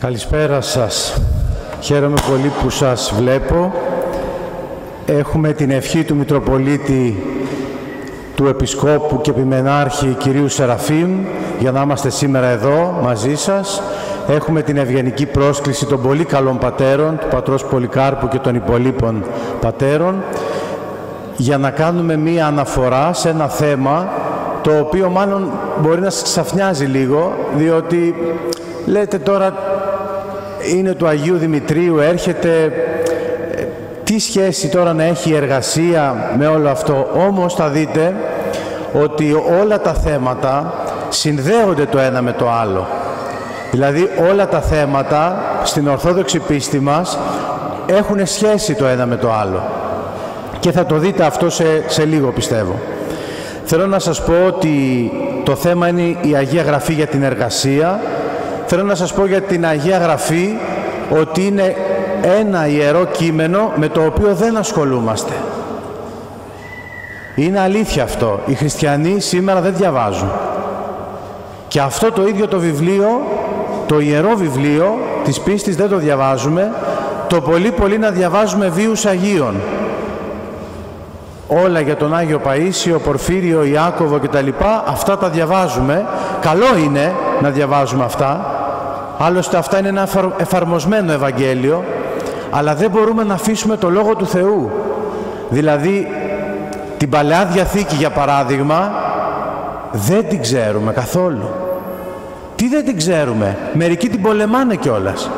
Καλησπέρα σας. Χαίρομαι πολύ που σας βλέπω. Έχουμε την ευχή του Μητροπολίτη του Επισκόπου και Επιμενάρχη κυρίου Σεραφείμ για να είμαστε σήμερα εδώ μαζί σας. Έχουμε την ευγενική πρόσκληση των πολύ καλών πατέρων, του πατρός Πολυκάρπου και των υπολείπων πατέρων, για να κάνουμε μία αναφορά σε ένα θέμα το οποίο μάλλον μπορεί να σας ξαφνιάζει λίγο, διότι λέτε τώρα είναι του Αγίου Δημητρίου, έρχεται τι σχέση τώρα να έχει η εργασία με όλο αυτό; Όμως θα δείτε ότι όλα τα θέματα συνδέονται το ένα με το άλλο. Δηλαδή όλα τα θέματα στην Ορθόδοξη πίστη μας έχουν σχέση το ένα με το άλλο. Και θα το δείτε αυτό σε, σε λίγο πιστεύω. Θέλω να σας πω ότι το θέμα είναι η Αγία Γραφή για την εργασία. Θέλω να σας πω για την Αγία Γραφή ότι είναι ένα ιερό κείμενο με το οποίο δεν ασχολούμαστε. Είναι αλήθεια αυτό. Οι χριστιανοί σήμερα δεν διαβάζουν. Και αυτό το ίδιο το βιβλίο, το ιερό βιβλίο της πίστης δεν το διαβάζουμε, το πολύ πολύ να διαβάζουμε βίους Αγίων. Όλα για τον Άγιο Παΐσιο, Πορφύριο, Ιάκωβο κτλ. Αυτά τα διαβάζουμε. Καλό είναι να διαβάζουμε αυτά. Άλλωστε αυτά είναι ένα εφαρμοσμένο Ευαγγέλιο αλλά δεν μπορούμε να αφήσουμε το Λόγο του Θεού. Δηλαδή, την Παλαιά Διαθήκη, για παράδειγμα, δεν την ξέρουμε καθόλου. Τι δεν την ξέρουμε; Μερικοί την πολεμάνε κιόλας.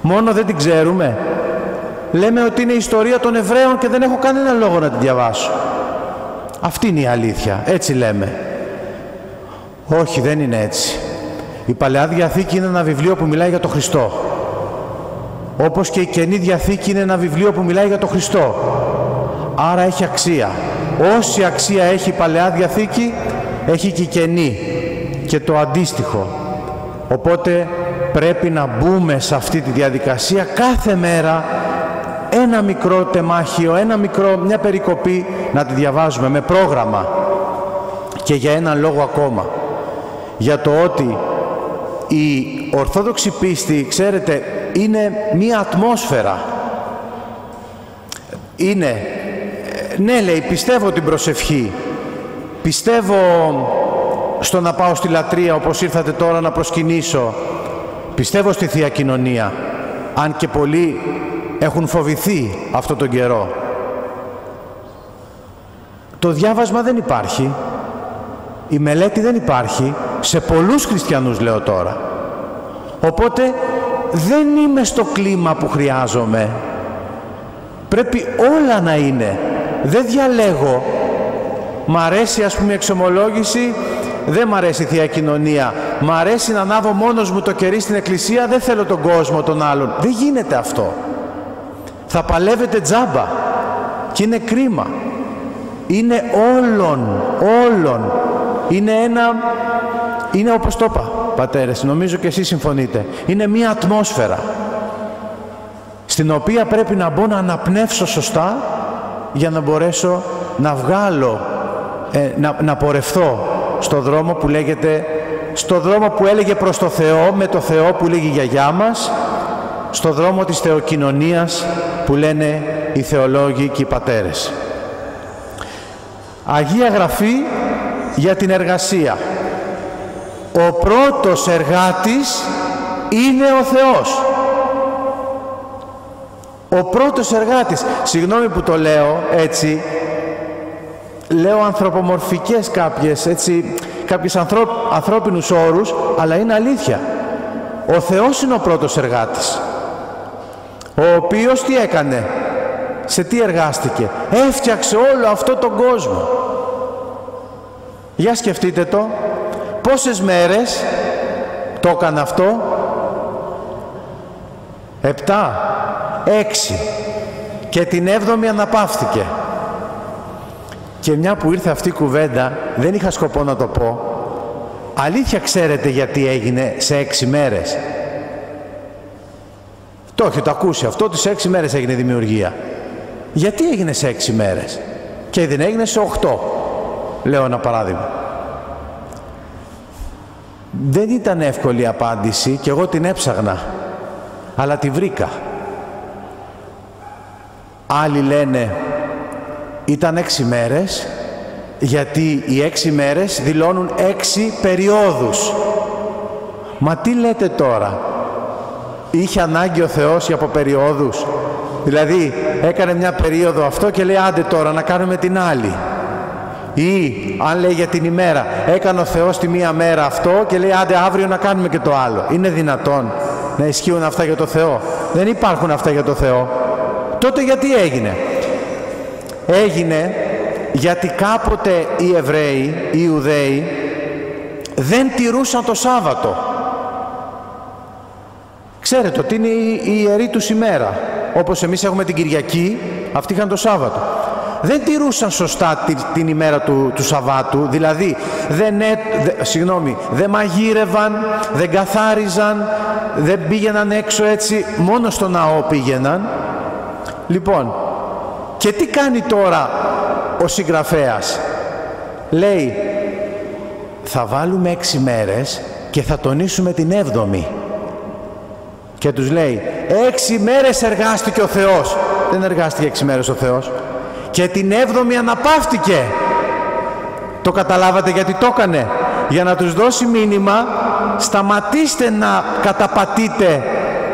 Μόνο δεν την ξέρουμε. Λέμε ότι είναι η ιστορία των Εβραίων και δεν έχω κανένα λόγο να την διαβάσω. Αυτή είναι η αλήθεια. Έτσι λέμε. Όχι, δεν είναι έτσι. Η Παλαιά Διαθήκη είναι ένα βιβλίο που μιλάει για τον Χριστό. Όπως και η Καινή Διαθήκη είναι ένα βιβλίο που μιλάει για τον Χριστό. Άρα έχει αξία. Όση αξία έχει η Παλαιά Διαθήκη, έχει και η Καινή και το αντίστοιχο. Οπότε πρέπει να μπούμε σε αυτή τη διαδικασία κάθε μέρα ένα μικρό τεμάχιο, ένα μικρό, μια περικοπή να τη διαβάζουμε με πρόγραμμα και για ένα λόγο ακόμα. Για το ότι η Ορθόδοξη πίστη, ξέρετε, είναι μία ατμόσφαιρα. Είναι, ναι λέει, πιστεύω την προσευχή. Πιστεύω στο να πάω στη λατρεία όπως ήρθατε τώρα να προσκυνήσω. Πιστεύω στη Θεία Κοινωνία. Αν και πολλοί έχουν φοβηθεί αυτό τον καιρό. Το διάβασμα δεν υπάρχει. Η μελέτη δεν υπάρχει. Σε πολλούς χριστιανούς λέω τώρα. Οπότε δεν είμαι στο κλίμα που χρειάζομαι. Πρέπει όλα να είναι. Δεν διαλέγω. Μ' αρέσει ας πούμε η εξομολόγηση, δεν μ' αρέσει η Θεία Κοινωνία. Μ' αρέσει να ανάβω μόνος μου το κερί στην εκκλησία, δεν θέλω τον κόσμο των άλλων. Δεν γίνεται αυτό. Θα παλεύετε τζάμπα και είναι κρίμα. Είναι όλων, όλων. Είναι ένα, είναι όπως το είπα, πατέρες, νομίζω και εσείς συμφωνείτε. Είναι μία ατμόσφαιρα στην οποία πρέπει να μπω να αναπνεύσω σωστά για να μπορέσω να βγάλω, ε, να, να πορευθώ στο δρόμο που λέγεται, στο δρόμο που έλεγε προς το Θεό, με το Θεό που λέγει η γιαγιά μας, στο δρόμο της θεοκοινωνίας που λένε οι θεολόγοι και οι πατέρες. Αγία Γραφή για την εργασία ο πρώτος εργάτης είναι ο Θεός. Ο πρώτος εργάτης, συγγνώμη που το λέω έτσι, λέω ανθρωπομορφικές κάποιες, έτσι, κάποιες ανθρώπ, ανθρώπινους όρους, αλλά είναι αλήθεια. Ο Θεός είναι ο πρώτος εργάτης. Ο οποίος τι έκανε, σε τι εργάστηκε, έφτιαξε όλο αυτό τον κόσμο. Για σκεφτείτε το, Πόσες μέρες το έκανε αυτό; Επτά. Έξι. Και την έβδομη αναπαύθηκε. Και μια που ήρθε αυτή η κουβέντα, δεν είχα σκοπό να το πω. Αλήθεια ξέρετε γιατί έγινε σε έξι μέρες; Το έχετε ακούσει αυτό, ότι σε έξι μέρες έγινε η δημιουργία. Γιατί έγινε σε έξι μέρες; Και δεν έγινε σε οχτώ. Λέω ένα παράδειγμα. Δεν ήταν εύκολη η απάντηση και εγώ την έψαγνα, αλλά τη βρήκα. Άλλοι λένε ήταν έξι μέρες γιατί οι έξι μέρες δηλώνουν έξι περιόδους. Μα τι λέτε τώρα, είχε ανάγκη ο Θεός για από περιόδους; Δηλαδή έκανε μια περίοδο αυτό και λέει άντε τώρα να κάνουμε την άλλη. Ή αν λέει για την ημέρα, έκανε ο Θεός τη μία μέρα αυτό και λέει άντε αύριο να κάνουμε και το άλλο. Είναι δυνατόν να ισχύουν αυτά για το Θεό; Δεν υπάρχουν αυτά για το Θεό. Τότε γιατί έγινε; Έγινε γιατί κάποτε οι Εβραίοι, οι Ιουδαίοι δεν τηρούσαν το Σάββατο. Ξέρετε ότι είναι η ιερή τους ημέρα. Όπως εμείς έχουμε την Κυριακή, αυτοί είχαν το Σάββατο. Δεν τηρούσαν σωστά την, ημέρα του, του Σαββάτου, δηλαδή δεν, έ, συγγνώμη, δεν μαγείρευαν, δεν καθάριζαν, δεν πήγαιναν έξω έτσι, μόνο στο ναό πήγαιναν. Λοιπόν, και τι κάνει τώρα ο συγγραφέας; Λέει, θα βάλουμε έξι μέρες και θα τονίσουμε την έβδομη. Και τους λέει, έξι μέρες εργάστηκε ο Θεός. Δεν εργάστηκε έξι μέρες ο Θεός. Και την έβδομη αναπαύτηκε. Το καταλάβατε γιατί το έκανε. Για να τους δώσει μήνυμα, σταματήστε να καταπατείτε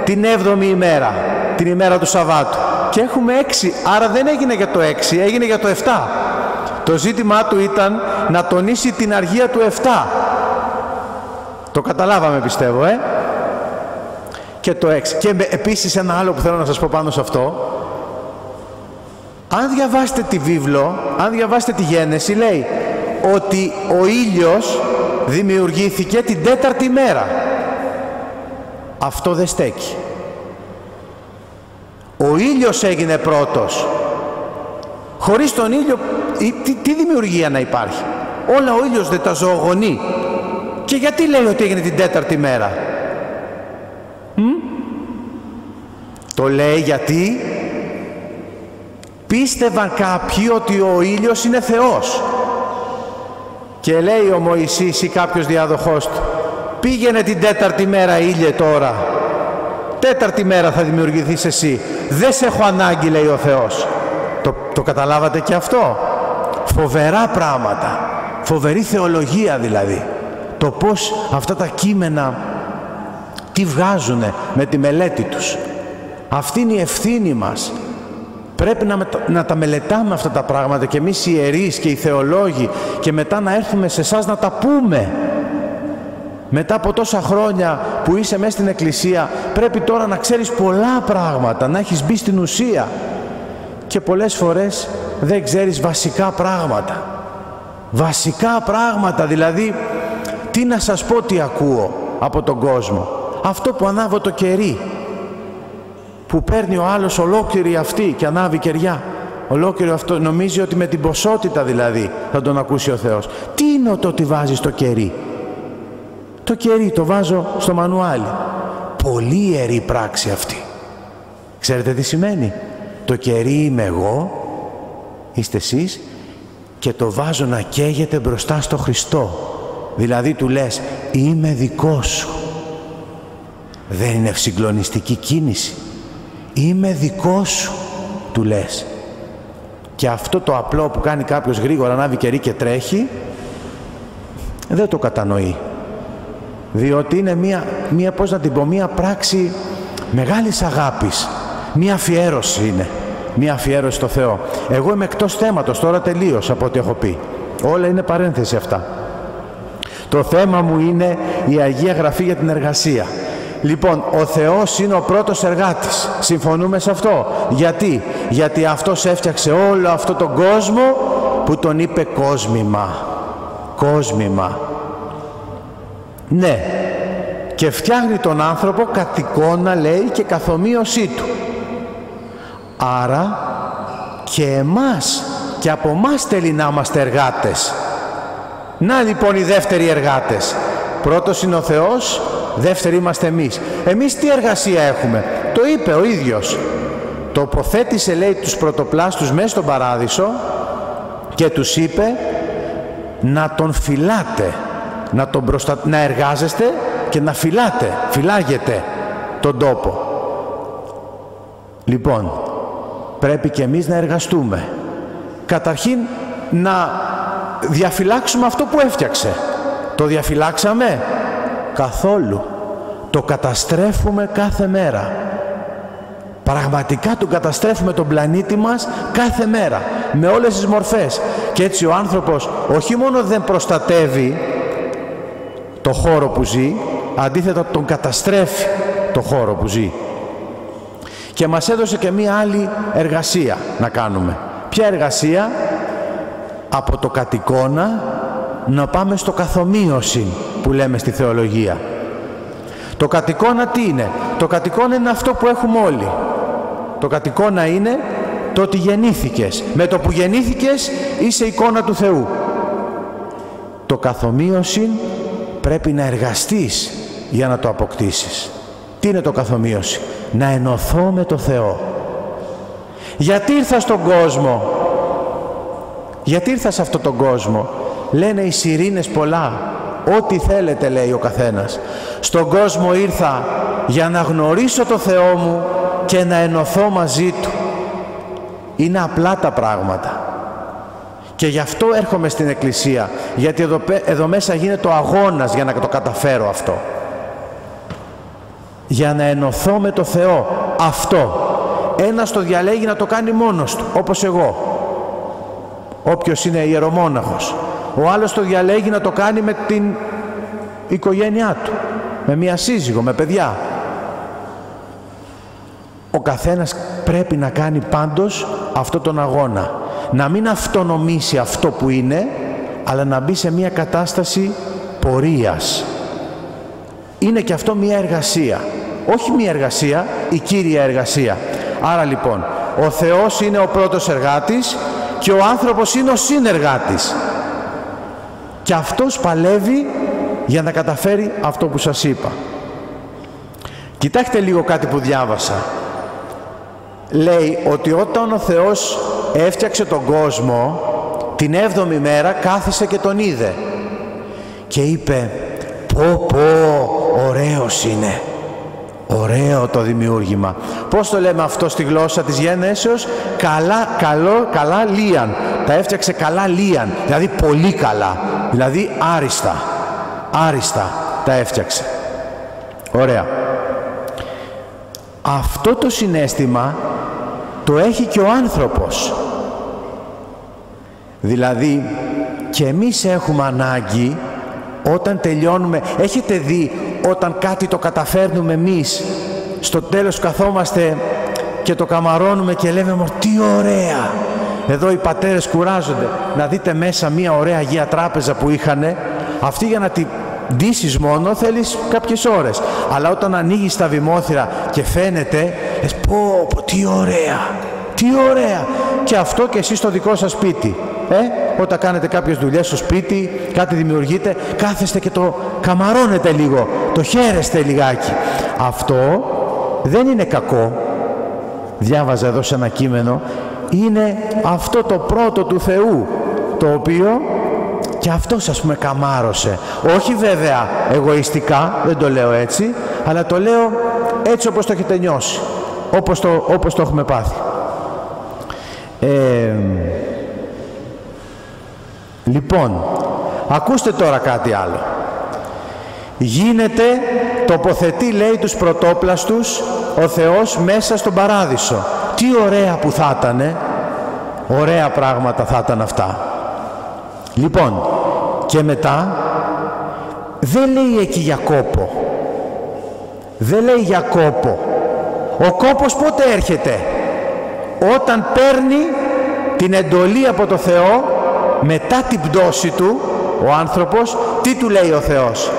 την έβδομη ημέρα, την ημέρα του Σαββάτου. Και έχουμε έξι, άρα δεν έγινε για το έξι, έγινε για το εφτά. Το ζήτημά του ήταν να τονίσει την αργία του εφτά. Το καταλάβαμε πιστεύω, ε και το 6. Και επίσης ένα άλλο που θέλω να σας πω πάνω σε αυτό. Αν διαβάσετε τη βίβλο, αν διαβάσετε τη Γένεση, λέει ότι ο ήλιος δημιουργήθηκε την τέταρτη μέρα. Αυτό δεν στέκει. Ο ήλιος έγινε πρώτος. Χωρίς τον ήλιο, τι, τι δημιουργία να υπάρχει; Όλα ο ήλιος δεν τα ζωογονεί. Και γιατί λέει ότι έγινε την τέταρτη μέρα; Το λέει γιατί πίστευαν κάποιοι ότι ο ήλιος είναι Θεός. Και λέει ο Μωυσής ή κάποιος διάδοχός του, πήγαινε την τέταρτη μέρα ήλιε τώρα. Τέταρτη μέρα θα δημιουργηθείς εσύ. Δεν σε έχω ανάγκη λέει ο Θεός. Το, το καταλάβατε και αυτό. Φοβερά πράγματα. Φοβερή θεολογία δηλαδή. Το πώς αυτά τα κείμενα τι βγάζουν με τη μελέτη τους. Αυτή είναι η ευθύνη μας. Πρέπει να, να τα μελετάμε αυτά τα πράγματα και εμείς οι ιερείς και οι θεολόγοι και μετά να έρθουμε σε εσάς να τα πούμε. Μετά από τόσα χρόνια που είσαι μέσα στην Εκκλησία πρέπει τώρα να ξέρεις πολλά πράγματα, να έχεις μπει στην ουσία και πολλές φορές δεν ξέρεις βασικά πράγματα. Βασικά πράγματα, δηλαδή τι να σας πω τι ακούω από τον κόσμο. Αυτό που ανάβω το κερί, που παίρνει ο άλλος ολόκληρη αυτή και ανάβει κεριά. Ολόκληρο αυτό νομίζει ότι με την ποσότητα δηλαδή θα τον ακούσει ο Θεός. Τι είναι το ότι βάζεις το κερί; Το κερί το βάζω στο μανουάλι. Πολύ ιερή πράξη αυτή. Ξέρετε τι σημαίνει; Το κερί είμαι εγώ, είστε εσείς και το βάζω να καίγεται μπροστά στο Χριστό. Δηλαδή του λες είμαι δικός σου. Δεν είναι συγκλονιστική κίνηση. Είμαι δικός σου, του λες. Και αυτό το απλό που κάνει κάποιος γρήγορα, ανάβει κερί και τρέχει, δεν το κατανοεί. Διότι είναι μία, μία πώς να την πω, μία πράξη μεγάλης αγάπης. Μία αφιέρωση είναι. Μία αφιέρωση στο Θεό. Εγώ είμαι εκτός θέματος, τώρα τελείως από ό,τι έχω πει. Όλα είναι παρένθεση αυτά. Το θέμα μου είναι η Αγία Γραφή για την εργασία. Λοιπόν, ο Θεός είναι ο πρώτος εργάτης. Συμφωνούμε σε αυτό; Γιατί; Γιατί Αυτός έφτιαξε όλο αυτό τον κόσμο που τον είπε κόσμημα. Κόσμημα. Ναι. Και φτιάχνει τον άνθρωπο κατ' εικόνα, λέει, και καθομοίωσή του. Άρα και εμάς και από εμάς θέλει να είμαστε εργάτες. Να λοιπόν οι δεύτεροι εργάτες. Πρώτος είναι ο Θεός, δεύτεροι είμαστε εμείς. Εμείς τι εργασία έχουμε; Το είπε ο ίδιος. Τοποθέτησε λέει τους πρωτοπλάστους μέσα στον παράδεισο και τους είπε να τον φυλάτε. να, τον προστα... να εργάζεστε και να φυλάτε, φυλάγετε τον τόπο. Λοιπόν, πρέπει και εμείς να εργαστούμε. Καταρχήν να διαφυλάξουμε αυτό που έφτιαξε. Το διαφυλάξαμε καθόλου. Το καταστρέφουμε κάθε μέρα. Πραγματικά τον καταστρέφουμε τον πλανήτη μας κάθε μέρα. Με όλες τις μορφές. Και έτσι ο άνθρωπος όχι μόνο δεν προστατεύει το χώρο που ζει, αντίθετα τον καταστρέφει το χώρο που ζει. Και μας έδωσε και μία άλλη εργασία να κάνουμε. Ποια εργασία; Από το κατοικώνα να πάμε στο καθομοίωση που λέμε στη θεολογία. Το κατοικώνα τι είναι; Το κατοικώνα είναι αυτό που έχουμε όλοι. Το κατοικώνα είναι το ότι γεννήθηκες. Με το που γεννήθηκες είσαι εικόνα του Θεού. Το καθομοίωση πρέπει να εργαστείς για να το αποκτήσεις. Τι είναι το καθομοίωση; Να ενωθώ με το Θεό. Γιατί ήρθα στον κόσμο; Γιατί ήρθα σε αυτόν τον κόσμο; Λένε οι σιρήνες πολλά. Ό,τι θέλετε λέει ο καθένας. Στον κόσμο ήρθα για να γνωρίσω το Θεό μου και να ενωθώ μαζί Του. Είναι απλά τα πράγματα. Και γι' αυτό έρχομαι στην Εκκλησία, γιατί εδώ, εδώ μέσα γίνεται ο αγώνας για να το καταφέρω αυτό. Για να ενωθώ με το Θεό. Αυτό. Ένας το διαλέγει να το κάνει μόνος του, όπως εγώ. Όποιος είναι ιερομόναχος. Ο άλλος το διαλέγει να το κάνει με την οικογένειά του. Με μία σύζυγο, με παιδιά. Ο καθένας πρέπει να κάνει πάντως αυτό τον αγώνα να μην αυτονομήσει αυτό που είναι, αλλά να μπει σε μια κατάσταση πορείας. Είναι και αυτό μια εργασία. Όχι μια εργασία, η κύρια εργασία. Άρα λοιπόν, ο Θεός είναι ο πρώτος εργάτης και ο άνθρωπος είναι ο συνεργάτης. Και αυτός παλεύει για να καταφέρει αυτό που σας είπα. Κοιτάξτε λίγο κάτι που διάβασα. Λέει ότι όταν ο Θεός έφτιαξε τον κόσμο την έβδομη μέρα κάθισε και τον είδε. Και είπε πω πω ωραίος είναι. Ωραίο το δημιούργημα πως το λέμε αυτό στη γλώσσα της γέννησεως καλά, καλό, καλά λίαν. Τα έφτιαξε καλά λίαν δηλαδή πολύ καλά δηλαδή άριστα άριστα τα έφτιαξε. Ωραία. Αυτό το συνέστημα το έχει και ο άνθρωπος. Δηλαδή και εμείς έχουμε ανάγκη όταν τελειώνουμε, έχετε δει όταν κάτι το καταφέρνουμε εμείς, στο τέλος καθόμαστε και το καμαρώνουμε και λέμε τι ωραία. Εδώ οι πατέρες κουράζονται. Να δείτε μέσα μια ωραία Αγία Τράπεζα που είχανε. Αυτή για να τη ντύσεις μόνο θέλεις κάποιες ώρες. Αλλά όταν ανοίγεις τα βημόθυρα και φαίνεται, λες πω, πω τι ωραία, τι ωραία. Και αυτό και εσείς στο δικό σας σπίτι. Ε, όταν κάνετε κάποιες δουλειές στο σπίτι, κάτι δημιουργείτε, κάθεστε και το καμαρώνετε λίγο, το χαίρεστε λιγάκι. Αυτό δεν είναι κακό. Διάβαζα εδώ σε ένα κείμενο. Είναι αυτό το πρώτο του Θεού, το οποίο και αυτός ας πούμε καμάρωσε. Όχι βέβαια εγωιστικά, δεν το λέω έτσι, αλλά το λέω έτσι όπως το έχετε νιώσει, όπως το, όπως το έχουμε πάθει. Ε, Λοιπόν, ακούστε τώρα κάτι άλλο. Γίνεται, τοποθετεί λέει τους πρωτόπλαστους ο Θεός μέσα στον παράδεισο. Τι ωραία που θα ήταν, ωραία πράγματα θα ήταν αυτά. Λοιπόν, και μετά δεν λέει εκεί για κόπο. Δεν λέει για κόπο. Ο κόπος πότε έρχεται; Όταν παίρνει την εντολή από το Θεό μετά την πτώση του ο άνθρωπος τι του λέει ο Θεός;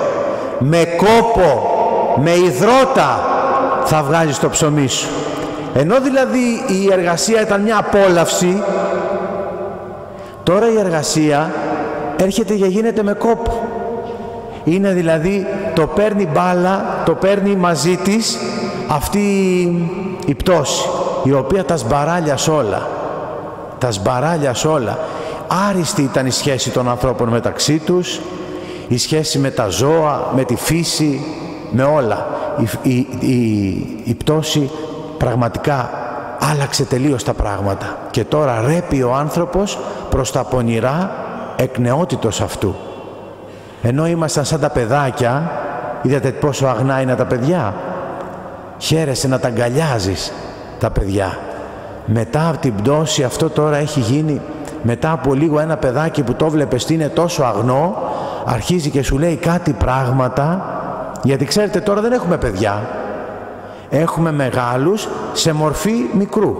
Με κόπο με υδρότα θα βγάζεις το ψωμί σου ενώ δηλαδή η εργασία ήταν μια απόλαυση τώρα η εργασία έρχεται και γίνεται με κόπο. Είναι δηλαδή το παίρνει μπάλα το παίρνει μαζί της αυτή η πτώση η οποία τα σμπαράλια όλα. Τα σμπαράλια όλα. Άριστη ήταν η σχέση των ανθρώπων μεταξύ τους, η σχέση με τα ζώα, με τη φύση, με όλα. Η, η, η, η πτώση πραγματικά άλλαξε τελείως τα πράγματα. Και τώρα ρέπει ο άνθρωπος προς τα πονηρά εκ νεότητος αυτού. Ενώ ήμασταν σαν τα παιδάκια, είδατε πόσο αγνά είναι τα παιδιά. Χαίρεσαι να τα αγκαλιάζεις τα παιδιά. Μετά από την πτώση αυτό τώρα έχει γίνει, μετά από λίγο ένα παιδάκι που το βλέπεις είναι τόσο αγνό, αρχίζει και σου λέει κάτι πράγματα, γιατί ξέρετε τώρα δεν έχουμε παιδιά. Έχουμε μεγάλους σε μορφή μικρού.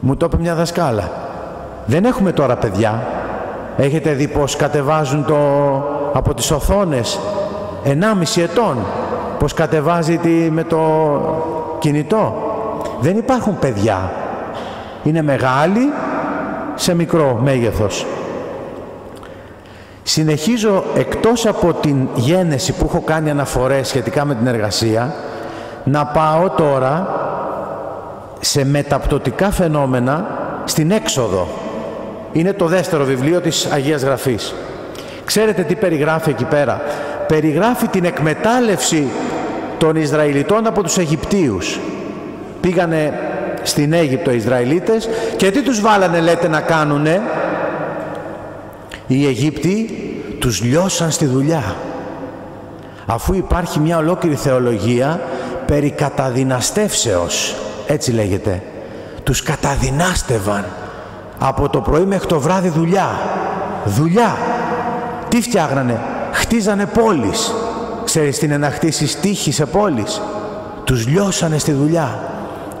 Μου το είπε μια δασκάλα. Δεν έχουμε τώρα παιδιά. Έχετε δει πως κατεβάζουν το, από τις οθόνες; 1,5 ετών. Πως κατεβάζει τη, με το κινητό; Δεν υπάρχουν παιδιά. Είναι μεγάλοι σε μικρό μέγεθος. Συνεχίζω εκτός από την γένεση που έχω κάνει αναφορές σχετικά με την εργασία, να πάω τώρα σε μεταπτωτικά φαινόμενα στην έξοδο. Είναι το δεύτερο βιβλίο της Αγίας Γραφής. Ξέρετε τι περιγράφει εκεί πέρα; Περιγράφει την εκμετάλλευση των Ισραηλιτών από τους Αιγυπτίους. Πήγανε στην Αίγυπτο οι Ισραηλίτες και τι τους βάλανε λέτε να κάνουνε; Οι Αιγύπτιοι τους λιώσαν στη δουλειά. Αφού υπάρχει μια ολόκληρη θεολογία περί καταδυναστεύσεως, έτσι λέγεται. Τους καταδυνάστευαν από το πρωί μέχρι το βράδυ δουλειά. Δουλειά. Τι φτιάγνανε. Χτίζανε πόλεις. Ξέρεις τι είναι να χτίσεις τείχη σε πόλεις; Τους λιώσανε στη δουλειά.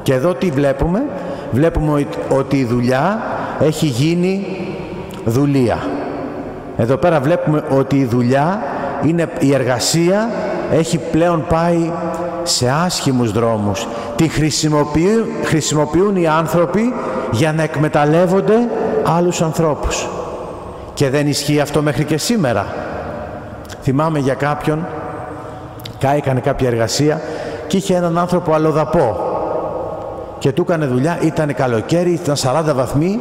Και εδώ τι βλέπουμε; Βλέπουμε ότι η δουλειά έχει γίνει δουλεία. Εδώ πέρα βλέπουμε ότι η δουλειά είναι η εργασία έχει πλέον πάει σε άσχημους δρόμους. Τη χρησιμοποιούν, χρησιμοποιούν οι άνθρωποι για να εκμεταλλεύονται άλλους ανθρώπους. Και δεν ισχύει αυτό μέχρι και σήμερα. Θυμάμαι για κάποιον, έκανε κάποια εργασία και είχε έναν άνθρωπο αλλοδαπό και του έκανε δουλειά, ήταν καλοκαίρι, ήταν 40 βαθμοί,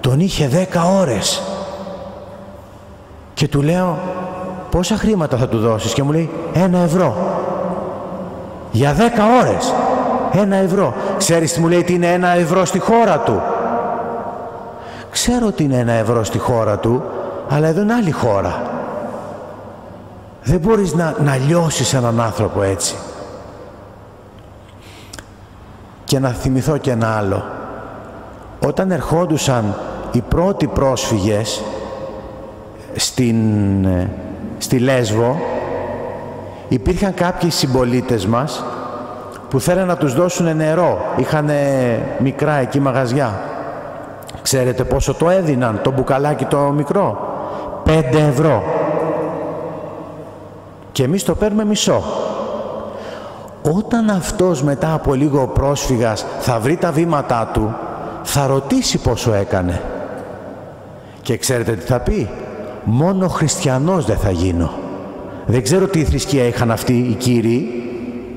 τον είχε 10 ώρες. Και του λέω, πόσα χρήματα θα του δώσεις; Και μου λέει ένα ευρώ για δέκα ώρες. Ένα ευρώ. Ξέρεις τι μου λέει τι είναι ένα ευρώ στη χώρα του; Ξέρω ότι είναι ένα ευρώ στη χώρα του αλλά εδώ είναι άλλη χώρα. Δεν μπορείς να, να λιώσεις έναν άνθρωπο έτσι. Και να θυμηθώ και ένα άλλο. Όταν ερχόντουσαν οι πρώτοι πρόσφυγες στην στη Λέσβο υπήρχαν κάποιοι συμπολίτες μας που θέλανε να τους δώσουν νερό. Είχαν μικρά εκεί μαγαζιά. Ξέρετε πόσο το έδιναν το μπουκαλάκι το μικρό; Πέντε ευρώ. Και εμείς το παίρνουμε μισό. Όταν αυτός μετά από λίγο ο πρόσφυγας θα βρει τα βήματά του, θα ρωτήσει πόσο έκανε. Και ξέρετε τι θα πει; Μόνο χριστιανός δεν θα γίνω. Δεν ξέρω τι θρησκεία είχαν αυτοί οι κύριοι,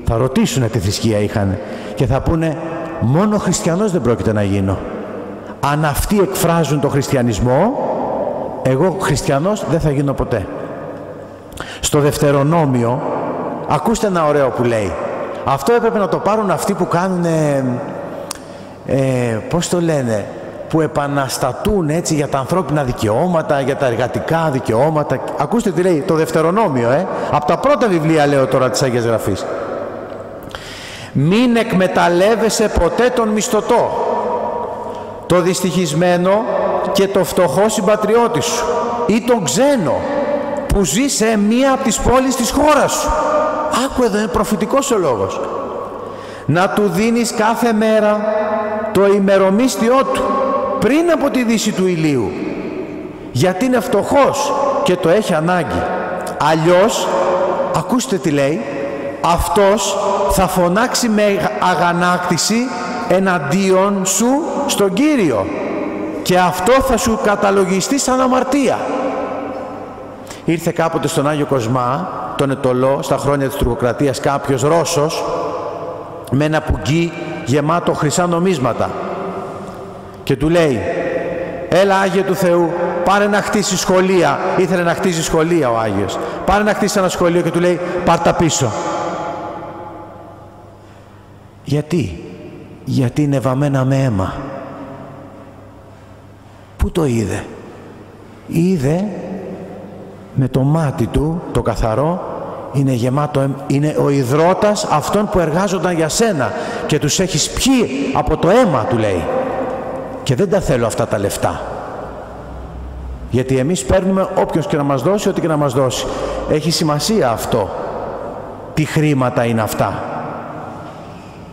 θα ρωτήσουν τι θρησκεία είχαν και θα πούνε μόνο χριστιανός δεν πρόκειται να γίνω. Αν αυτοί εκφράζουν το χριστιανισμό, εγώ χριστιανός δεν θα γίνω ποτέ. Στο δευτερονόμιο, ακούστε ένα ωραίο που λέει. Αυτό έπρεπε να το πάρουν αυτοί που κάνουν, ε, ε, πώς το λένε, που επαναστατούν έτσι για τα ανθρώπινα δικαιώματα, για τα εργατικά δικαιώματα. Ακούστε τι λέει το δευτερονόμιο, ε. Από τα πρώτα βιβλία λέω τώρα της Αγίας Γραφής. Μην εκμεταλλεύεσαι ποτέ τον μισθωτό, το δυστυχισμένο και το φτωχό συμπατριώτη σου ή τον ξένο που ζει σε μία από τις πόλεις της χώρας σου. Άκου εδώ, είναι προφητικός ο λόγος. Να του δίνεις κάθε μέρα το ημερομίσθιό του πριν από τη δύση του ηλίου. Γιατί είναι φτωχός και το έχει ανάγκη. Αλλιώς ακούστε τι λέει αυτός θα φωνάξει με αγανάκτηση εναντίον σου στον Κύριο. Και αυτό θα σου καταλογιστεί σαν αμαρτία. Ήρθε κάποτε στον Άγιο Κοσμά τον Ετωλό στα χρόνια της τουρκοκρατίας κάποιος Ρώσος με ένα πουγγί γεμάτο χρυσά νομίσματα και του λέει έλα Άγιε του Θεού, πάρε να χτίσει σχολεία. Ήθελε να χτίσει σχολεία ο Άγιος. Πάρε να χτίσει ένα σχολείο και του λέει πάρ τα πίσω. Γιατί, γιατί είναι βαμμένα με αίμα. Πού το είδε; Είδε με το μάτι του, το καθαρό, είναι γεμάτο, είναι ο υδρότας αυτών που εργάζονταν για σένα και τους έχεις πιει από το αίμα του λέει και δεν τα θέλω αυτά τα λεφτά. Γιατί εμείς παίρνουμε όποιος και να μας δώσει ό,τι και να μας δώσει. Έχει σημασία αυτό. Τι χρήματα είναι αυτά.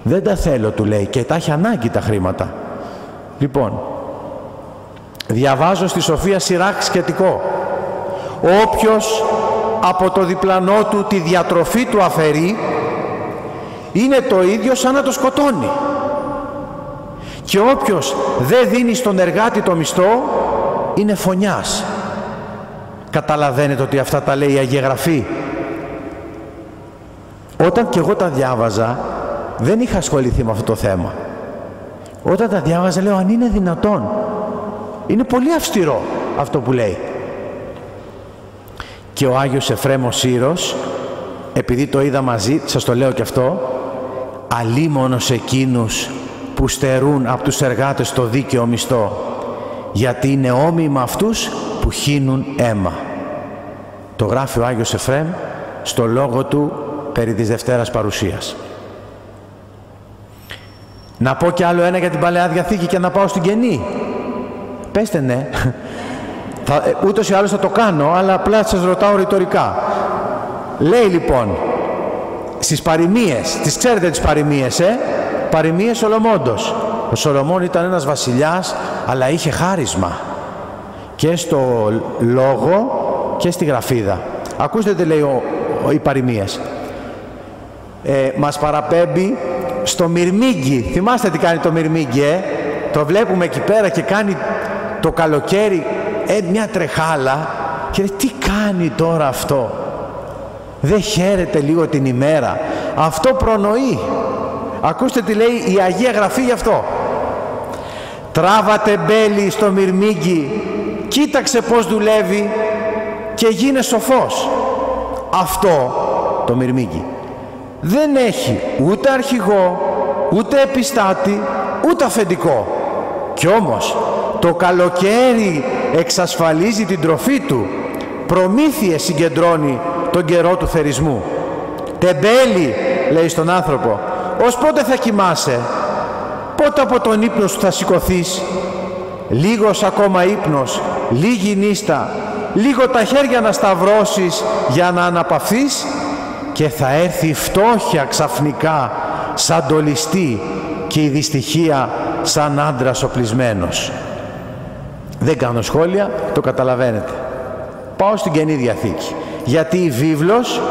Δεν τα θέλω του λέει και τα έχει ανάγκη τα χρήματα. Λοιπόν διαβάζω στη Σοφία Σιράκ σχετικό. Όποιος από το διπλανό του τη διατροφή του αφαιρεί είναι το ίδιο σαν να το σκοτώνει. Και όποιος δεν δίνει στον εργάτη το μισθό είναι φωνιάς. Καταλαβαίνετε ότι αυτά τα λέει η Αγία Γραφή. Όταν και εγώ τα διάβαζα δεν είχα ασχοληθεί με αυτό το θέμα. Όταν τα διάβαζα λέω αν είναι δυνατόν. Είναι πολύ αυστηρό αυτό που λέει και ο Άγιος Εφρέμος Σύρος, επειδή το είδα μαζί, σας το λέω και αυτό, αλίμονος εκείνους που στερούν από τους εργάτες το δίκαιο μισθό, γιατί είναι όμοιοι με αυτούς που χύνουν αίμα. Το γράφει ο Άγιος Εφρέμ στο λόγο του περί της Δευτέρας Παρουσίας. Να πω κι άλλο ένα για την Παλαιά Διαθήκη και να πάω στην Καινή. Πέστε ναι. Θα, ε, ούτως ή άλλως θα το κάνω, αλλά απλά σας ρωτάω ρητορικά. Λέει λοιπόν, στις παροιμίες, τις ξέρετε τις παροιμίες, ε; Παροιμίες Σολομώντος. Ο Σολομών ήταν ένας βασιλιάς, αλλά είχε χάρισμα. Και στο λόγο και στη γραφίδα. Ακούστε τι λέει ο, ο, οι παροιμίες. Ε, μας παραπέμπει στο μυρμήγκι. Θυμάστε τι κάνει το μυρμήγκι, ε; Το βλέπουμε εκεί πέρα και κάνει το καλοκαίρι ε, μια τρεχάλα και λέει τι κάνει τώρα αυτό; Δεν χαίρεται λίγο την ημέρα. Αυτό προνοεί. Ακούστε τι λέει η Αγία Γραφή γι' αυτό. Τράβατε μπέλι στο μυρμήγκι, κοίταξε πώς δουλεύει και γίνε σοφός. Αυτό το μυρμήγκι δεν έχει ούτε αρχηγό, ούτε επιστάτη, ούτε αφεντικό. Κι όμως το καλοκαίρι εξασφαλίζει την τροφή του, προμήθειες συγκεντρώνει τον καιρό του θερισμού. Τεμπέλη, λέει στον άνθρωπο, ως πότε θα κοιμάσαι, πότε από τον ύπνο σου θα σηκωθείς; Λίγος ακόμα ύπνος, λίγη νύστα, λίγο τα χέρια να σταυρώσεις για να αναπαυθείς; Και θα έρθει η φτώχεια ξαφνικά σαν το και η δυστυχία σαν άντρας οπλισμένος. Δεν κάνω σχόλια, το καταλαβαίνετε. Πάω στην Καινή Διαθήκη. Γιατί η βίβλος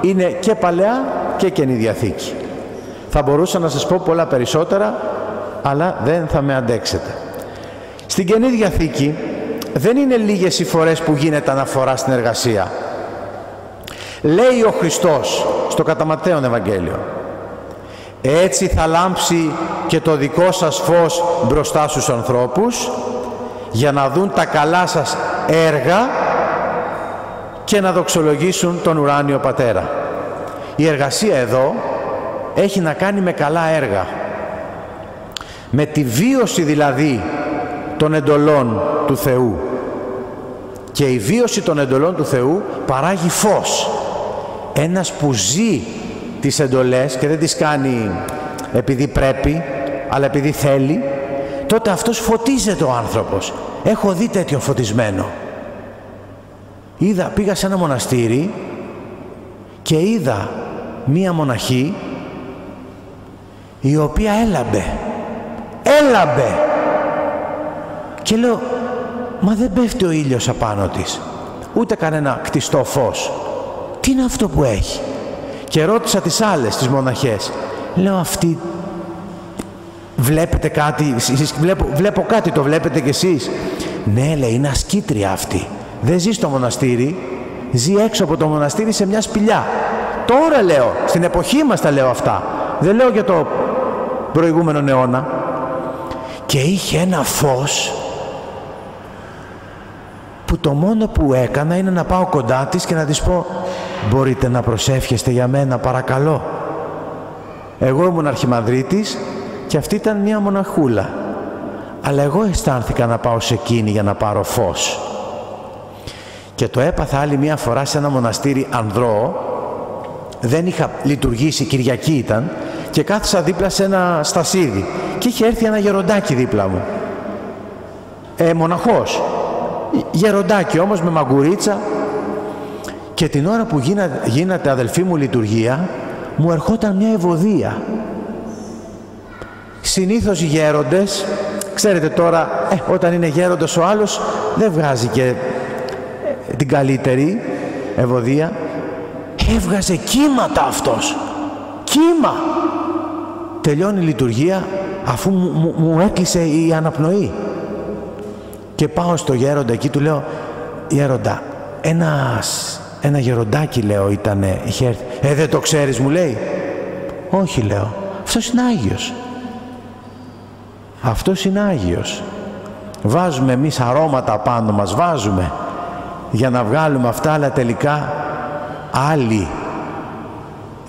είναι και Παλαιά και Καινή Διαθήκη. Θα μπορούσα να σας πω πολλά περισσότερα, αλλά δεν θα με αντέξετε. Στην Καινή Διαθήκη δεν είναι λίγες οι φορές που γίνεται αναφορά στην εργασία. Λέει ο Χριστός στο κατά Ευαγγέλιο «Έτσι θα λάμψει και το δικό σας φως μπροστά στους ανθρώπους για να δουν τα καλά σας έργα και να δοξολογήσουν τον ουράνιο Πατέρα. Η εργασία εδώ έχει να κάνει με καλά έργα. Με τη βίωση δηλαδή των εντολών του Θεού. Και η βίωση των εντολών του Θεού παράγει φως. Ένας που ζει τις εντολές και δεν τις κάνει επειδή πρέπει, αλλά επειδή θέλει, τότε αυτός φωτίζεται ο άνθρωπος. Έχω δει τέτοιο φωτισμένο. Είδα, πήγα σε ένα μοναστήρι και είδα μία μοναχή η οποία έλαμπε. Έλαμπε. Και λέω, μα δεν πέφτει ο ήλιος απάνω της. Ούτε κανένα κτιστό φως. Τι είναι αυτό που έχει; Και ρώτησα τις άλλες, τις μοναχές. Λέω, αυτή Βλέπετε κάτι, βλέπω, βλέπω κάτι, το βλέπετε κι εσείς. Ναι, λέει, είναι ασκήτρια αυτή. Δεν ζει στο μοναστήρι, ζει έξω από το μοναστήρι σε μια σπηλιά. Τώρα λέω, στην εποχή μας τα λέω αυτά. Δεν λέω για το προηγούμενο αιώνα. Και είχε ένα φως που το μόνο που έκανα είναι να πάω κοντά της και να της πω «Μπορείτε να προσεύχεστε για μένα παρακαλώ». Εγώ ήμουν αρχιμανδρίτης και αυτή ήταν μια μοναχούλα. Αλλά εγώ αισθάνθηκα να πάω σε εκείνη για να πάρω φως. Και το έπαθα άλλη μια φορά σε ένα μοναστήρι ανδρό. Δεν είχα λειτουργήσει, Κυριακή ήταν, και κάθισα δίπλα σε ένα στασίδι. Και είχε έρθει ένα γεροντάκι δίπλα μου. Ε, μοναχός. Γεροντάκι όμως με μαγκουρίτσα. Και την ώρα που γίνατε αδελφή μου λειτουργία, μου ερχόταν μια ευωδία. Συνήθως οι γέροντες, ξέρετε τώρα, ε, όταν είναι γέροντος ο άλλος, δεν βγάζει και ε, την καλύτερη ευωδία. Έβγαζε κύματα αυτός. Κύμα. Τελειώνει η λειτουργία αφού μου, μου, έκλεισε η αναπνοή. Και πάω στο γέροντα εκεί, του λέω, γέροντα, ένας, ένα γεροντάκι λέω ήτανε, είχε έρθει. Ε, δεν το ξέρεις μου λέει. Όχι λέω. Αυτός είναι Άγιος. Αυτός είναι Άγιος. Βάζουμε εμείς αρώματα πάνω μας, βάζουμε για να βγάλουμε αυτά, αλλά τελικά άλλοι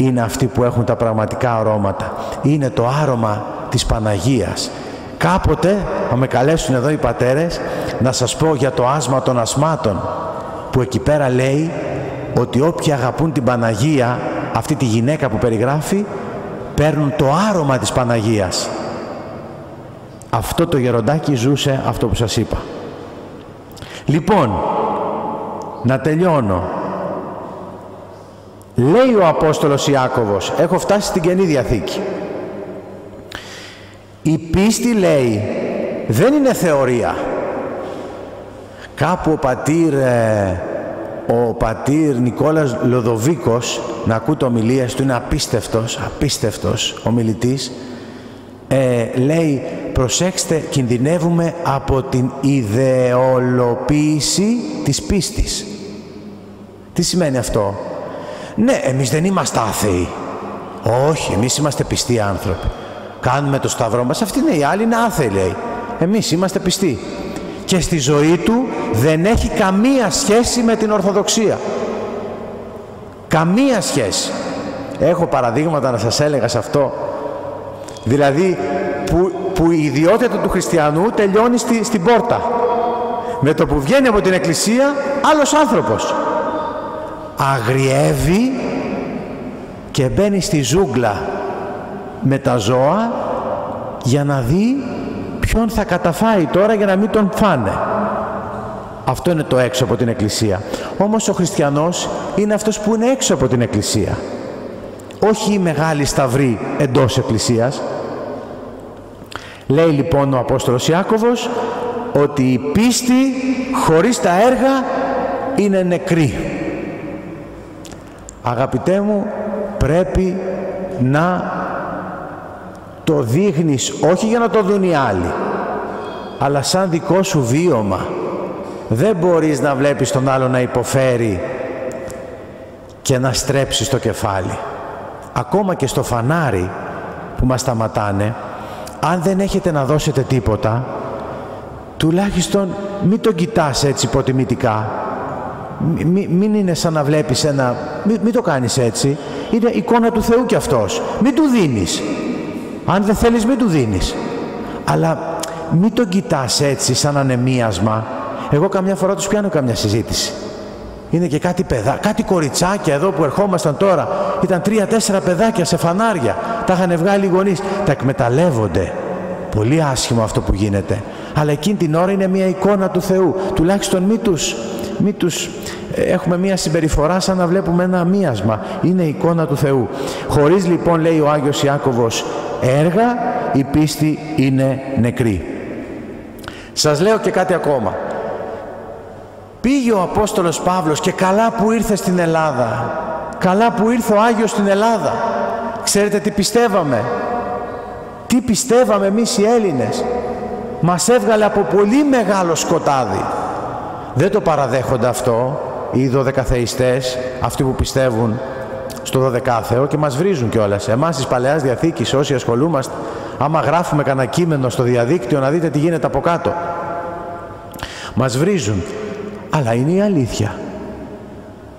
είναι αυτοί που έχουν τα πραγματικά αρώματα. Είναι το άρωμα της Παναγίας. Κάποτε θα με καλέσουν εδώ οι πατέρες να σας πω για το άσμα των ασμάτων που εκεί πέρα λέει ότι όποιοι αγαπούν την Παναγία, αυτή τη γυναίκα που περιγράφει, παίρνουν το άρωμα της Παναγίας. Αυτό το γεροντάκι ζούσε αυτό που σας είπα. Λοιπόν, να τελειώνω. Λέει ο Απόστολος Ιάκωβος, έχω φτάσει στην Καινή Διαθήκη. Η πίστη λέει, δεν είναι θεωρία. Κάπου ο πατήρ ε, ο πατήρ Νικόλας Λοδοβίκος να ακούτε ομιλίες του είναι απίστευτος, απίστευτος ομιλητής ε, λέει προσέξτε κινδυνεύουμε από την ιδεολοποίηση της πίστης τι σημαίνει αυτό; Ναι εμείς δεν είμαστε άθεοι όχι εμείς είμαστε πιστοί άνθρωποι κάνουμε το σταυρό μας αυτοί είναι οι άλλοι είναι άθεοι λέει εμείς είμαστε πιστοί και στη ζωή του δεν έχει καμία σχέση με την Ορθοδοξία. Καμία σχέση. Έχω παραδείγματα να σας έλεγα σε αυτό. Δηλαδή που, που η ιδιότητα του χριστιανού τελειώνει στη, στην πόρτα. Με το που βγαίνει από την εκκλησία άλλος άνθρωπος. Αγριεύει και μπαίνει στη ζούγκλα με τα ζώα για να δει ποιον θα καταφάει τώρα για να μην τον φάνε. Αυτό είναι το έξω από την Εκκλησία. Όμως ο χριστιανός είναι αυτός που είναι έξω από την Εκκλησία. Όχι η μεγάλη σταυρή εντός Εκκλησίας. Λέει λοιπόν ο Απόστολος Ιάκωβος ότι η πίστη χωρίς τα έργα είναι νεκρή. Αγαπητέ μου, πρέπει να το δείχνεις όχι για να το δουν οι άλλοι, αλλά σαν δικό σου βίωμα. Δεν μπορείς να βλέπεις τον άλλο να υποφέρει και να στρέψεις το κεφάλι. Ακόμα και στο φανάρι που μας σταματάνε, αν δεν έχετε να δώσετε τίποτα, τουλάχιστον μην τον κοιτάς έτσι υποτιμητικά. μην είναι σαν να βλέπεις ένα... Μην, το κάνεις έτσι. Είναι εικόνα του Θεού κι αυτός. Μην του δίνεις. Αν δεν θέλεις μην του δίνεις. Αλλά μην τον κοιτάς έτσι σαν ανεμίασμα. Εγώ καμιά φορά τους πιάνω καμιά συζήτηση. Είναι και κάτι παιδά, κάτι κοριτσάκια εδώ που ερχόμασταν τώρα. Ήταν τρία-τέσσερα παιδάκια σε φανάρια. Τα είχαν βγάλει οι γονείς. Τα εκμεταλλεύονται. Πολύ άσχημο αυτό που γίνεται. Αλλά εκείνη την ώρα είναι μια εικόνα του Θεού. Τουλάχιστον μην τους, μη τους ε, έχουμε μια συμπεριφορά σαν να βλέπουμε ένα μίασμα. Είναι εικόνα του Θεού. Χωρίς λοιπόν λέει ο Άγιος Ιάκωβος έργα η πίστη είναι νεκρή. Σας λέω και κάτι ακόμα. Πήγε ο Απόστολος Παύλος και καλά που ήρθε στην Ελλάδα. Καλά που ήρθε ο Άγιος στην Ελλάδα. Ξέρετε τι πιστεύαμε; Τι πιστεύαμε εμείς οι Έλληνες; Μας έβγαλε από πολύ μεγάλο σκοτάδι. Δεν το παραδέχονται αυτό οι δωδεκαθεϊστές, αυτοί που πιστεύουν στο δωδεκάθεο και μας βρίζουν κιόλας. Εμάς της Παλαιάς Διαθήκης όσοι ασχολούμαστε, άμα γράφουμε κανένα κείμενο στο διαδίκτυο να δείτε τι γίνεται από κάτω. Μας βρίζουν. αλλά είναι η αλήθεια.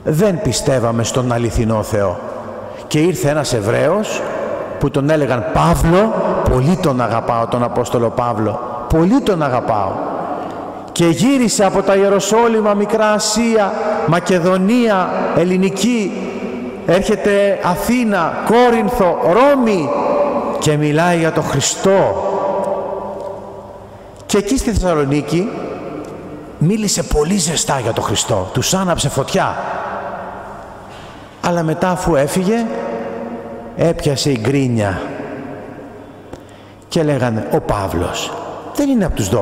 Δεν πιστεύαμε στον αληθινό Θεό. Και ήρθε ένας Εβραίος που τον έλεγαν Παύλο, πολύ τον αγαπάω τον Απόστολο Παύλο, πολύ τον αγαπάω. Και γύρισε από τα Ιεροσόλυμα, Μικρά Ασία, Μακεδονία, Ελληνική, έρχεται Αθήνα, Κόρινθο, Ρώμη και μιλάει για τον Χριστό. Και εκεί στη Θεσσαλονίκη μίλησε πολύ ζεστά για τον Χριστό, τους άναψε φωτιά. Αλλά μετά αφού έφυγε έπιασε η γκρίνια και λέγανε ο Παύλος δεν είναι από τους 12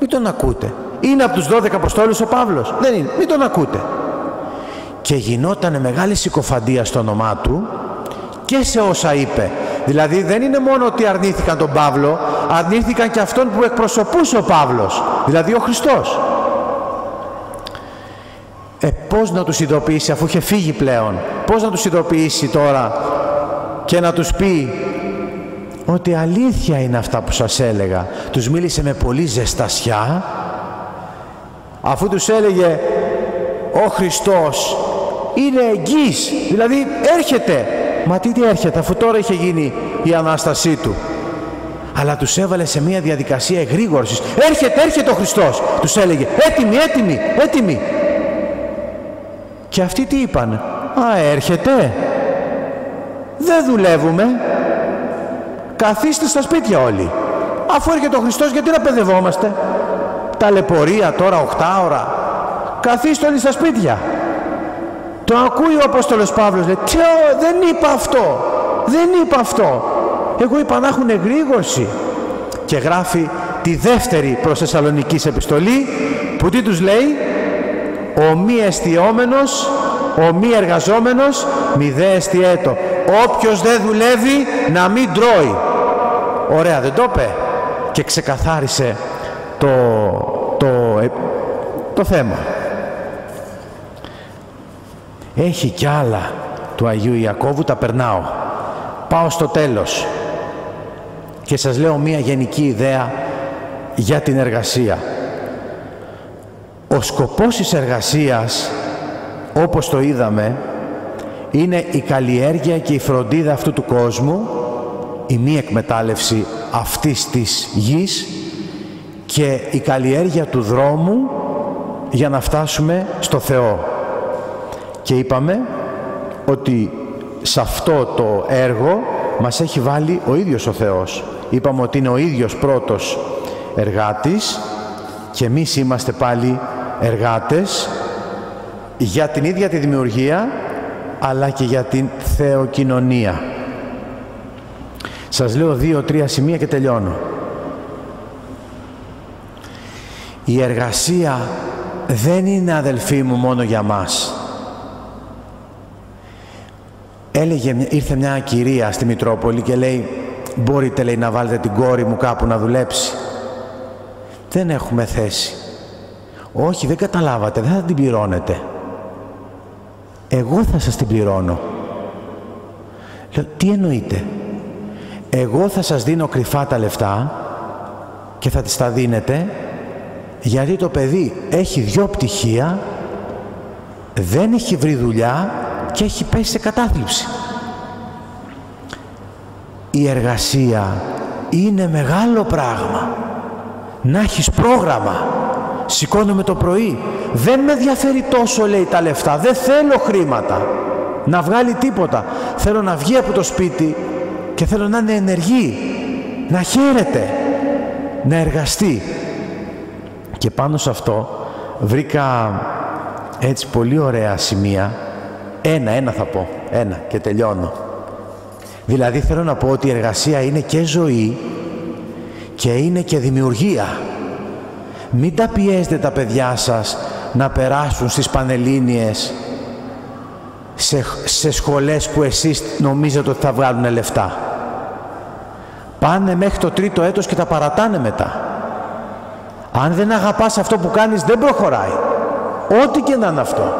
μην τον ακούτε. Είναι από τους 12 Αποστόλους ο Παύλος. Δεν είναι, μην τον ακούτε. Και γινόταν μεγάλη συκοφαντία στο όνομά του και σε όσα είπε. Δηλαδή δεν είναι μόνο ότι αρνήθηκαν τον Παύλο αρνήθηκαν και αυτόν που εκπροσωπούσε ο Παύλος. Δηλαδή ο Χριστός. Ε, πώς να τους ειδοποιήσει αφού είχε φύγει πλέον. Πώς να τους ειδοποιήσει τώρα και να τους πει ότι αλήθεια είναι αυτά που σας έλεγα. Τους μίλησε με πολύ ζεστασιά. Αφού τους έλεγε ο Χριστός είναι εγγύς δηλαδή έρχεται. Μα τι, τι έρχεται αφού τώρα είχε γίνει η Ανάστασή Του. Αλλά τους έβαλε σε μια διαδικασία εγρήγορσης. Έρχεται, έρχεται ο Χριστός τους έλεγε. Έτοιμοι, έτοιμοι, έτοιμοι και αυτοί τι είπαν. Α, έρχεται. Δεν δουλεύουμε. Καθίστε στα σπίτια όλοι. Αφού έρχεται ο Χριστός γιατί να παιδευόμαστε; Ταλαιπωρία τώρα 8 ώρα. Καθίστε όλοι στα σπίτια. Το ακούει ο Απόστολος Παύλος. Λέει, τι, δεν είπα αυτό. Δεν είπα αυτό. Εγώ είπα να έχουν εγρήγορση. Και γράφει τη δεύτερη προς Θεσσαλονικής επιστολή που τι τους λέει; Ο μη εστιόμενος, ο μη εργαζόμενος, μη δε εστιέτο. Όποιος δεν δουλεύει να μην τρώει. Ωραία, δεν το είπε. Και ξεκαθάρισε το, το, ε, το θέμα. Έχει κι άλλα του Αγίου Ιακώβου, τα περνάω. Πάω στο τέλος και σας λέω μία γενική ιδέα για την εργασία. Ο σκοπός της εργασίας, όπως το είδαμε, είναι η καλλιέργεια και η φροντίδα αυτού του κόσμου, η μη εκμετάλλευση αυτής της γης και η καλλιέργεια του δρόμου για να φτάσουμε στο Θεό. Και είπαμε ότι σε αυτό το έργο μας έχει βάλει ο ίδιος ο Θεός. Είπαμε ότι είναι ο ίδιος πρώτος εργάτης και εμείς είμαστε πάλι εργάτες για την ίδια τη δημιουργία αλλά και για την θεοκοινωνία. Σας λέω δύο-τρία σημεία και τελειώνω. Η εργασία δεν είναι αδελφοί μου μόνο για μας. Έλεγε, ήρθε μια κυρία στη Μητρόπολη και λέει μπορείτε λέει να βάλετε την κόρη μου κάπου να δουλέψει. Δεν έχουμε θέση. Όχι, δεν καταλάβατε, δεν θα την πληρώνετε. Εγώ θα σας την πληρώνω. Λέω, τι εννοείτε. Εγώ θα σας δίνω κρυφά τα λεφτά και θα τις τα δίνετε γιατί το παιδί έχει δυο πτυχία, δεν έχει βρει δουλειά και έχει πέσει σε κατάθλιψη. Η εργασία είναι μεγάλο πράγμα. Να έχεις πρόγραμμα σηκώνομαι το πρωί. Δεν με ενδιαφέρει τόσο λέει τα λεφτά. Δεν θέλω χρήματα. Να βγάλει τίποτα. Θέλω να βγει από το σπίτι και θέλω να είναι ενεργή. Να χαίρεται. Να εργαστεί. Και πάνω σε αυτό βρήκα έτσι πολύ ωραία σημεία. Ένα, ένα θα πω. Ένα και τελειώνω. Δηλαδή θέλω να πω ότι η εργασία είναι και ζωή και είναι και δημιουργία. Μην τα πιέζετε τα παιδιά σας να περάσουν στις Πανελλήνιες σε, σε σχολές που εσείς νομίζετε ότι θα βγάλουν λεφτά. Πάνε μέχρι το τρίτο έτος και τα παρατάνε μετά. Αν δεν αγαπάς αυτό που κάνεις δεν προχωράει. Ό,τι και να είναι αυτό.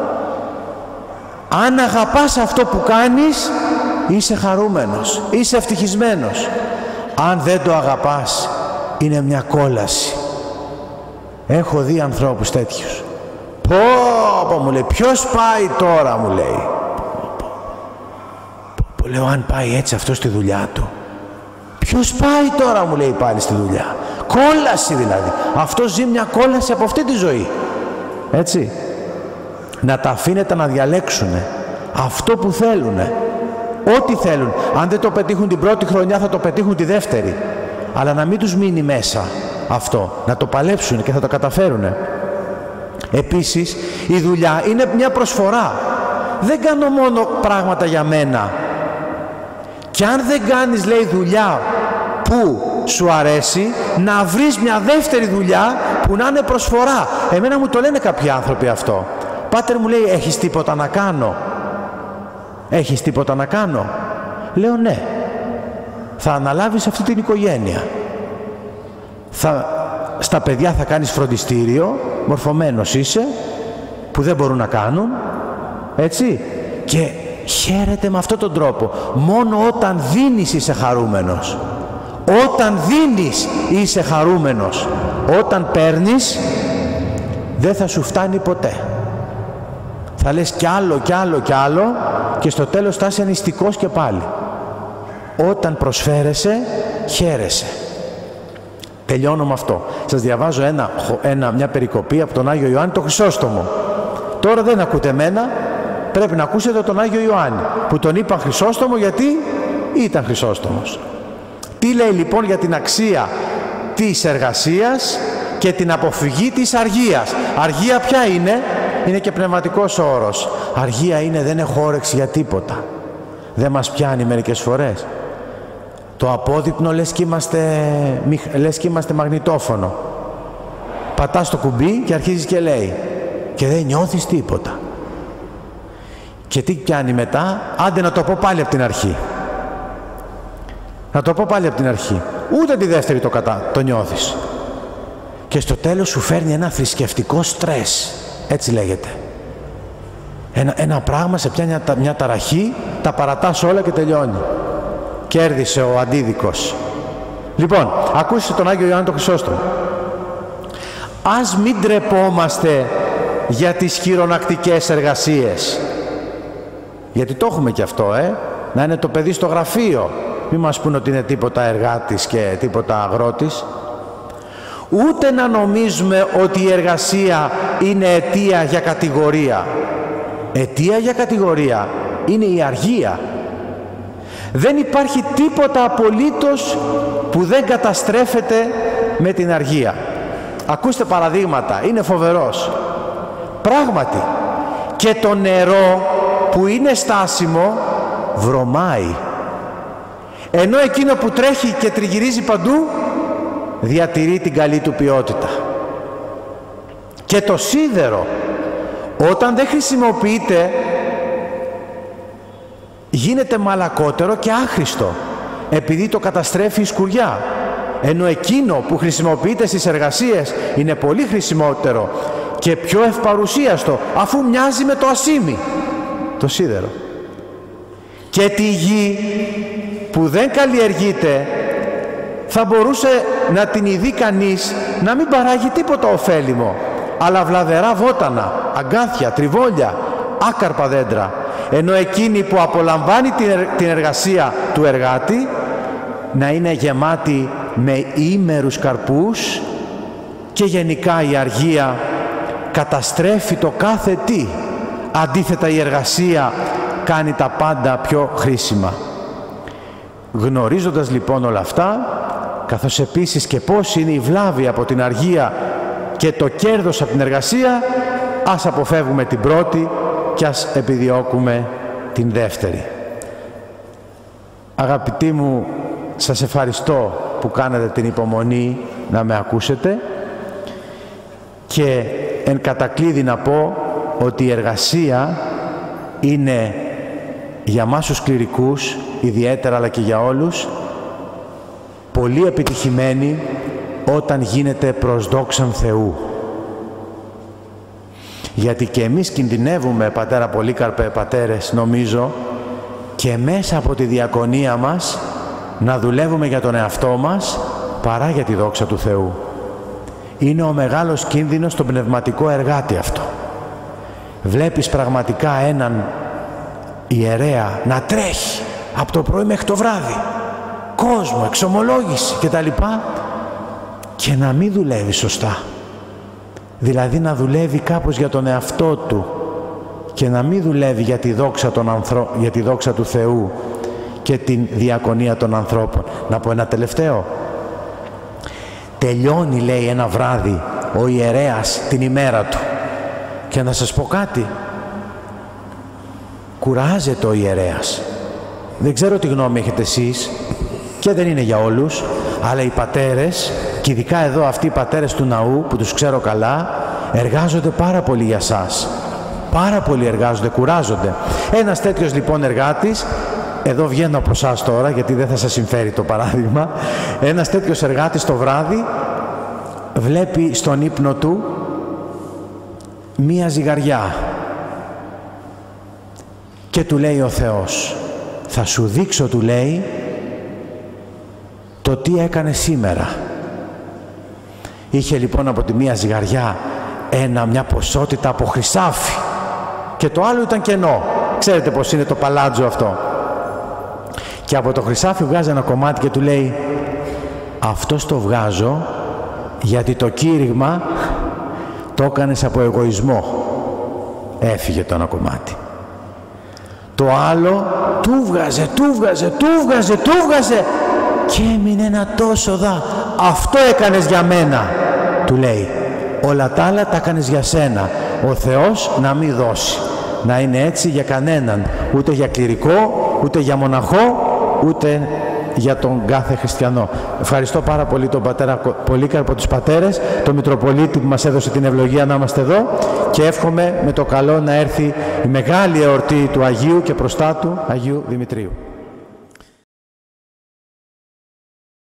Αν αγαπάς αυτό που κάνεις είσαι χαρούμενος, είσαι ευτυχισμένος. Αν δεν το αγαπάς είναι μια κόλαση. Έχω δει ανθρώπους τέτοιους. Πω, πω, μου λέει, ποιος πάει τώρα, μου λέει. Πω, λέω, αν πάει έτσι αυτό στη δουλειά του. Ποιος πάει τώρα, μου λέει πάλι στη δουλειά. Κόλαση δηλαδή. Αυτό ζει μια κόλαση από αυτή τη ζωή. Έτσι. Να τα αφήνετε να διαλέξουν αυτό που θέλουν. Ό,τι θέλουν. Αν δεν το πετύχουν την πρώτη χρονιά θα το πετύχουν τη δεύτερη. Αλλά να μην τους μείνει μέσα αυτό. Να το παλέψουν και θα το καταφέρουν. Επίσης, η δουλειά είναι μια προσφορά. Δεν κάνω μόνο πράγματα για μένα. Και αν δεν κάνεις, λέει, δουλειά που σου αρέσει, να βρεις μια δεύτερη δουλειά που να είναι προσφορά. Εμένα μου το λένε κάποιοι άνθρωποι αυτό. Πάτερ μου λέει, έχεις τίποτα να κάνω; Έχεις τίποτα να κάνω; Λέω ναι. Θα αναλάβεις αυτή την οικογένεια. Θα, στα παιδιά θα κάνεις φροντιστήριο, μορφωμένος είσαι, που δεν μπορούν να κάνουν, έτσι. Και χαίρεται με αυτόν τον τρόπο. Μόνο όταν δίνεις είσαι χαρούμενος. Όταν δίνεις είσαι χαρούμενος. Όταν παίρνεις δεν θα σου φτάνει ποτέ. Θα λες κι άλλο κι άλλο κι άλλο και στο τέλος θα είσαι νηστικός και πάλι. Όταν προσφέρεσαι, χαίρεσαι. Τελειώνω με αυτό. Σας διαβάζω ένα, ένα, μια περικοπή από τον Άγιο Ιωάννη, το Χρυσόστομο. Τώρα δεν ακούτε εμένα, πρέπει να ακούσετε τον Άγιο Ιωάννη, που τον είπα Χρυσόστομο γιατί ήταν Χρυσόστομος. Τι λέει λοιπόν για την αξία της εργασίας και την αποφυγή της αργίας. Αργία ποια είναι, είναι και πνευματικός όρος. Αργία είναι δεν έχω όρεξη για τίποτα. Δεν μας πιάνει μερικές φορές. Το απόδειπνο λες και είμαστε, λες και είμαστε μαγνητόφωνο. Πατάς το κουμπί και αρχίζεις και λέει. Και δεν νιώθεις τίποτα. Και τι πιάνει μετά, άντε να το πω πάλι από την αρχή. Να το πω πάλι από την αρχή. Ούτε τη δεύτερη το, κατά, το νιώθεις. Και στο τέλος σου φέρνει ένα θρησκευτικό στρες. Έτσι λέγεται. Ένα, ένα πράγμα σε μια, μια ταραχή, τα παρατάς όλα και τελειώνει. Κέρδισε ο αντίδικος. Λοιπόν, ακούστε τον Άγιο Ιωάννη τον Χρυσόστομο. Ας μην τρεπόμαστε για τις χειρονακτικές εργασίες. Γιατί το έχουμε και αυτό, ε. Να είναι το παιδί στο γραφείο. Μην μας πούνε ότι είναι τίποτα εργάτης και τίποτα αγρότης. Ούτε να νομίζουμε ότι η εργασία είναι αιτία για κατηγορία. Αιτία για κατηγορία είναι η αργία. Δεν υπάρχει τίποτα απολύτως που δεν καταστρέφεται με την αργία. Ακούστε παραδείγματα, είναι φοβερός. Πράγματι, και το νερό που είναι στάσιμο βρωμάει. Ενώ εκείνο που τρέχει και τριγυρίζει παντού διατηρεί την καλή του ποιότητα. Και το σίδερο όταν δεν χρησιμοποιείται γίνεται μαλακότερο και άχρηστο επειδή το καταστρέφει η σκουριά. Ενώ εκείνο που χρησιμοποιείται στις εργασίες είναι πολύ χρησιμότερο και πιο ευπαρουσίαστο αφού μοιάζει με το ασίμι, το σίδερο. Και τη γη που δεν καλλιεργείται θα μπορούσε να την ειδεί κανείς να μην παράγει τίποτα ωφέλιμο. Αλλά βλαβερά βότανα, αγκάθια, τριβόλια, άκαρπα δέντρα. Ενώ εκείνη που απολαμβάνει την εργασία του εργάτη να είναι γεμάτη με ήμερους καρπούς και γενικά η αργία καταστρέφει το κάθε τι. Αντίθετα η εργασία κάνει τα πάντα πιο χρήσιμα Γνωρίζοντας λοιπόν όλα αυτά, καθώς επίσης και πώς είναι η βλάβη από την αργία και το κέρδος από την εργασία, ας αποφεύγουμε την πρώτη και ας επιδιώκουμε την δεύτερη. Αγαπητοί μου, σας ευχαριστώ που κάνετε την υπομονή να με ακούσετε και εν κατακλείδη να πω ότι η εργασία είναι για μας τους κληρικούς ιδιαίτερα αλλά και για όλους πολύ επιτυχημένη όταν γίνεται προς δόξαν Θεού. Γιατί και εμείς κινδυνεύουμε, πατέρα Πολύκαρπε, πατέρες, νομίζω, και μέσα από τη διακονία μας να δουλεύουμε για τον εαυτό μας παρά για τη δόξα του Θεού. Είναι ο μεγάλος κίνδυνος στο πνευματικό εργάτη αυτό. Βλέπεις πραγματικά έναν ιερέα να τρέχει από το πρωί μέχρι το βράδυ. Κόσμο, εξομολόγηση κτλ. Και να μην δουλεύει σωστά. Δηλαδή να δουλεύει κάπως για τον εαυτό του και να μην δουλεύει για τη δόξα, των ανθρω... για τη δόξα του Θεού και την διακονία των ανθρώπων. Να πω ένα τελευταίο. Τελειώνει λέει ένα βράδυ ο ιερέας την ημέρα του. Και να σας πω κάτι. Κουράζεται ο ιερέας. Δεν ξέρω τι γνώμη έχετε εσείς και δεν είναι για όλους, αλλά οι πατέρες και ειδικά εδώ αυτοί οι πατέρες του ναού που τους ξέρω καλά εργάζονται πάρα πολύ για σας. Πάρα πολύ εργάζονται, κουράζονται. Ένας τέτοιος λοιπόν εργάτης εδώ βγαίνω από εσά τώρα γιατί δεν θα σας συμφέρει το παράδειγμα ένας τέτοιος εργάτης το βράδυ βλέπει στον ύπνο του μία ζυγαριά και του λέει ο Θεός θα σου δείξω του λέει το τι έκανε σήμερα είχε λοιπόν από τη μία ζυγαριά ένα, μια ποσότητα από χρυσάφι και το άλλο ήταν κενό ξέρετε πως είναι το παλάτζο αυτό και από το χρυσάφι βγάζει ένα κομμάτι και του λέει αυτός το βγάζω γιατί το κήρυγμα το έκανες από εγωισμό. Έφυγε το ένα κομμάτι. Το άλλο του βγάζε, του βγάζε, του βγάζε, του βγάζε και έμεινε ένα τόσο δα. Αυτό έκανες για μένα, του λέει. Όλα τα άλλα τα έκανες για σένα. Ο Θεός να μην δώσει. Να είναι έτσι για κανέναν. Ούτε για κληρικό, ούτε για μοναχό, ούτε για τον κάθε χριστιανό. Ευχαριστώ πάρα πολύ τον πατέρα Πολύκαρπο τους πατέρες, τον Μητροπολίτη που μας έδωσε την ευλογία να είμαστε εδώ και εύχομαι με το καλό να έρθει η μεγάλη εορτή του Αγίου και προστάτου Αγίου Δημητρίου.